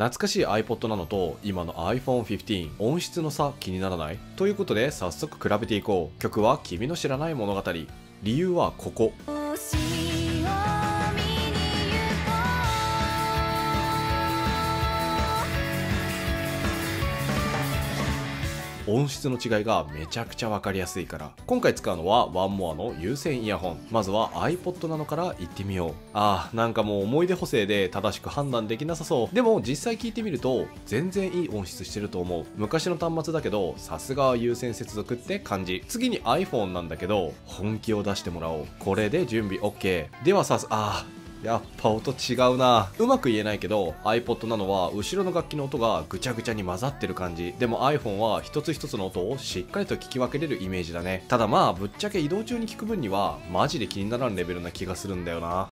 懐かしい iPod なのと今の iPhone15 音質の差気にならない？ということで早速比べていこう。曲は君の知らない物語。理由はここ。音質の違いがめちゃくちゃ分かりやすいから。今回使うのはワンモアの有線イヤホン。まずは iPod なのから行ってみよう。あーなんかもう思い出補正で正しく判断できなさそう。でも実際聞いてみると全然いい音質してると思う。昔の端末だけどさすが有線接続って感じ。次に iPhone なんだけど本気を出してもらおう。これで準備 OK ではさすあーやっぱ音違うな。うまく言えないけど iPod なのは後ろの楽器の音がぐちゃぐちゃに混ざってる感じ。でも iPhone は一つ一つの音をしっかりと聞き分けれるイメージだね。ただまあぶっちゃけ移動中に聞く分にはマジで気にならんレベルな気がするんだよな。